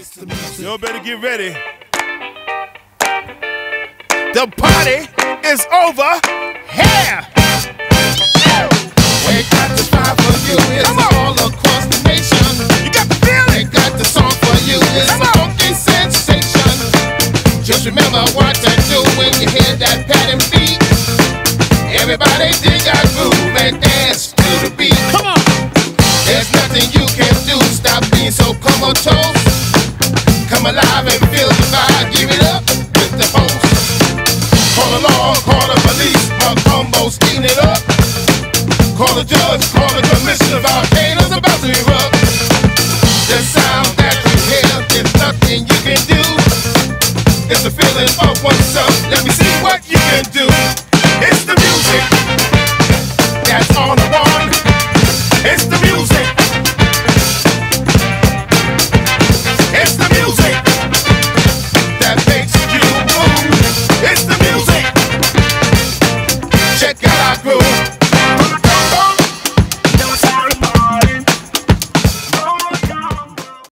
Y'all better get ready. The party is over here. We got the spot for you. It's Come on. all across the nation. You got the feeling? They got the song for you. It's Come a funky sensation. Just remember what to do when you hear that pattern beat. Everybody dig our groove and dance I'm alive and feel the vibe. Give it up with the host. Call the law, call the police. My combo's eating it up. Call the judge, call the commissioner. Volcano's about to erupt. The sound that you hear, there's nothing you can do. It's a feeling of up? Let me Boom.